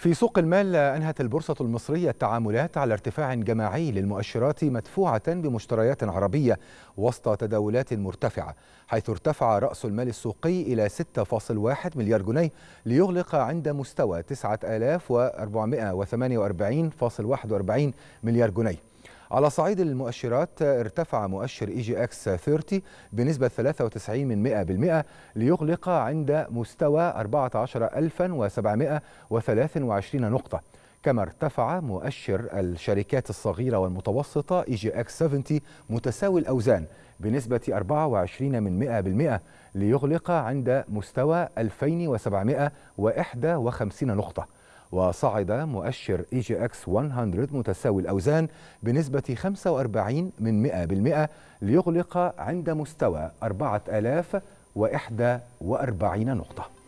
في سوق المال أنهت البورصة المصرية التعاملات على ارتفاع جماعي للمؤشرات مدفوعة بمشتريات عربية وسط تداولات مرتفعة حيث ارتفع رأس المال السوقي إلى 6.1 مليار جنيه ليغلق عند مستوى 9448.41 مليار جنيه. على صعيد المؤشرات ارتفع مؤشر إي جي إكس 30 بنسبة 93 من 100% ليغلق عند مستوى 14723 نقطة. كما ارتفع مؤشر الشركات الصغيرة والمتوسطة إي جي إكس 70 متساوي الأوزان بنسبة 24 من 100% ليغلق عند مستوى 2751 نقطة. وصعد مؤشر اي جي إكس 100 متساوي الأوزان بنسبة 45 من 100% ليغلق عند مستوى 4041 نقطة.